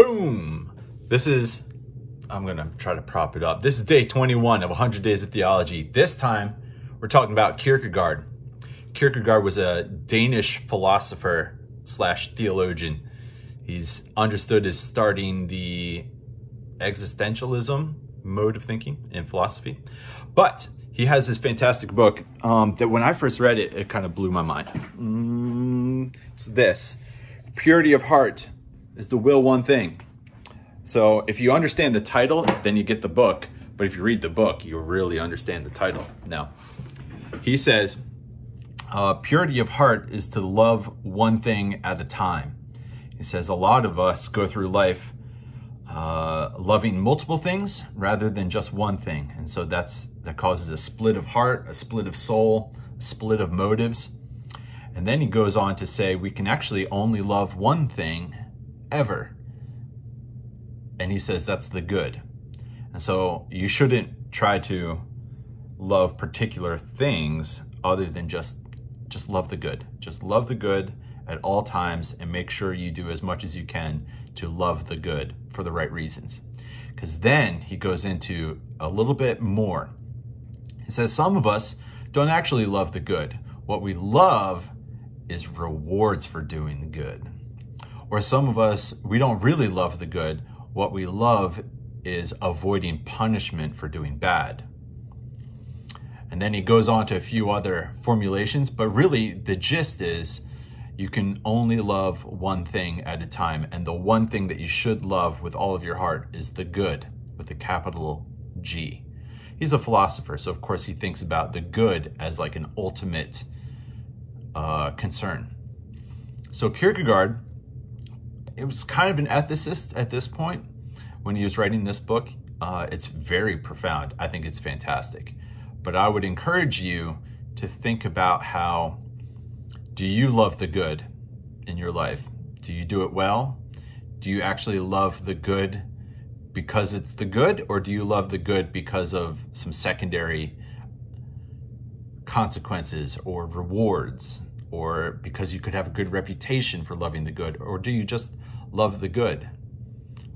Boom! This is, I'm gonna try to prop it up. This is day 21 of 100 Days of Theology. This time, we're talking about Kierkegaard. Kierkegaard was a Danish philosopher slash theologian. He's understood as starting the existentialism mode of thinking in philosophy. But he has this fantastic book um, that when I first read it, it kind of blew my mind. Mm, it's this Purity of Heart is the will one thing. So if you understand the title, then you get the book. But if you read the book, you'll really understand the title. Now, he says, uh, purity of heart is to love one thing at a time. He says a lot of us go through life uh, loving multiple things rather than just one thing. And so that's that causes a split of heart, a split of soul, a split of motives. And then he goes on to say we can actually only love one thing ever. And he says that's the good. And so you shouldn't try to love particular things other than just just love the good. Just love the good at all times and make sure you do as much as you can to love the good for the right reasons. Because then he goes into a little bit more. He says some of us don't actually love the good. What we love is rewards for doing the good. Or some of us, we don't really love the good. What we love is avoiding punishment for doing bad. And then he goes on to a few other formulations, but really the gist is you can only love one thing at a time. And the one thing that you should love with all of your heart is the good with a capital G. He's a philosopher, so of course he thinks about the good as like an ultimate uh, concern. So Kierkegaard, it was kind of an ethicist at this point when he was writing this book. Uh, it's very profound. I think it's fantastic. But I would encourage you to think about how do you love the good in your life? Do you do it well? Do you actually love the good because it's the good, or do you love the good because of some secondary consequences or rewards, or because you could have a good reputation for loving the good, or do you just love the good?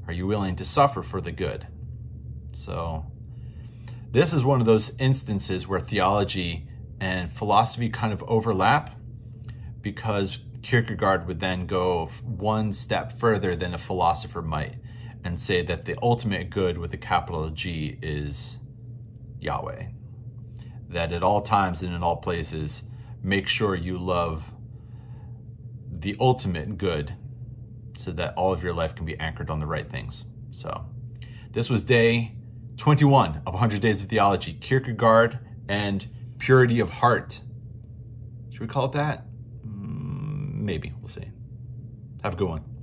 Are you willing to suffer for the good? So, this is one of those instances where theology and philosophy kind of overlap because Kierkegaard would then go one step further than a philosopher might and say that the ultimate good with a capital G is Yahweh. That at all times and in all places, make sure you love the ultimate good so that all of your life can be anchored on the right things. So, this was day 21 of 100 Days of Theology, Kierkegaard and Purity of Heart. Should we call it that? Mm, maybe, we'll see. Have a good one.